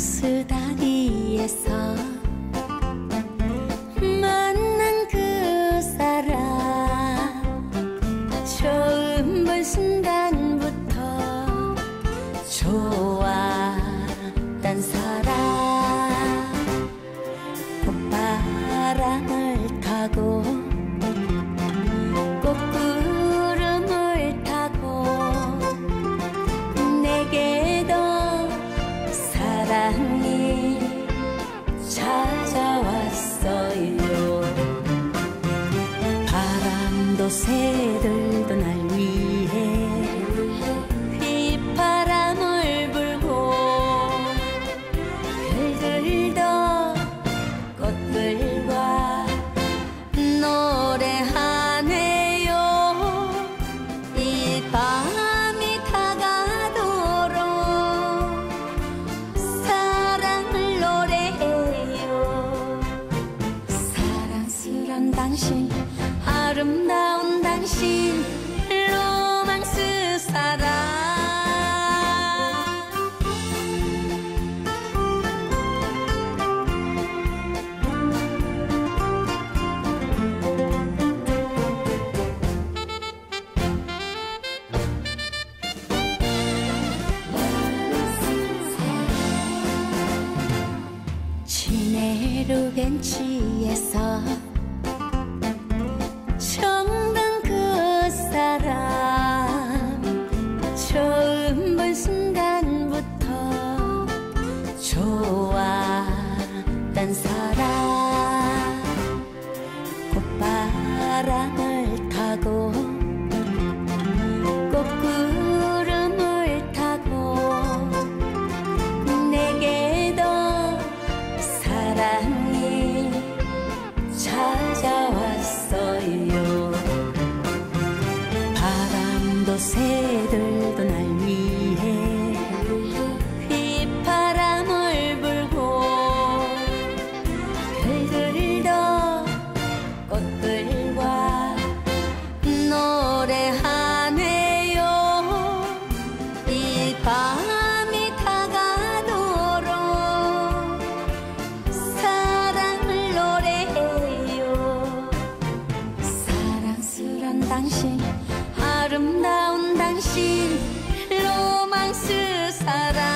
수다리에서 만난 그 사람. 처음 본 순간부터 좋았던 사람. 봄바람을 타고 사랑이 찾아왔어요. 바람도 새들도 날 위해 당신 아름다운 당신 로망스 사랑 벤치에서 바람을 타고 꽃구름을 타고 내게도 사랑이 찾아왔어요. 바람도 새들도 날 당신 아름다운 당신 로망스 사랑.